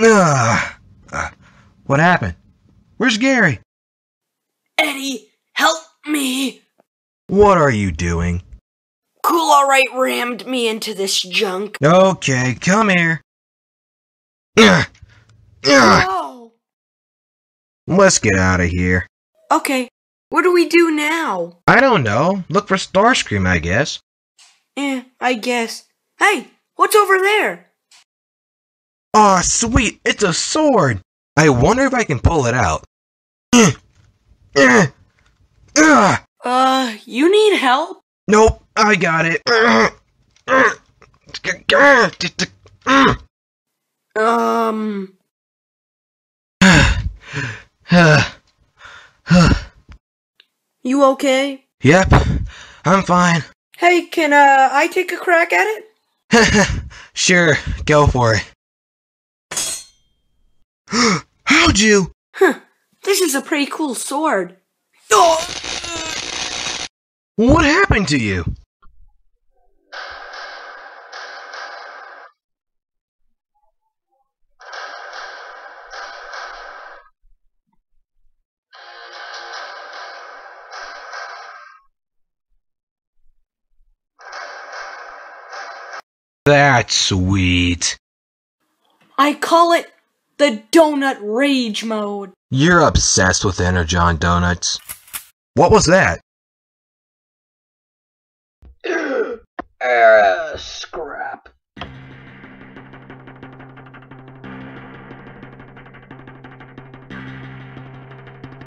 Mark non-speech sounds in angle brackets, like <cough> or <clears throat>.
Ugh. Uh, what happened? Where's Gary? Eddie, help me! What are you doing? Coolalrite rammed me into this junk. Okay, come here. Ugh. Ugh. Whoa! Let's get out of here. Okay, what do we do now? I don't know. Look for Starscream, I guess. Eh, I guess. Hey, what's over there? Aw, sweet, it's a sword. I wonder if I can pull it out. <clears throat> Uh, you need help? Nope, I got it. <clears throat> Um, you okay? yep, I'm fine. Hey, can uh I take a crack at it? <laughs> sure, go for it. <gasps> How'd you? Huh, this is a pretty cool sword. <gasps> What happened to you? That's sweet. I call it the Donut Rage Mode. You're obsessed with Energon donuts. What was that? <clears throat> Ah, Eris.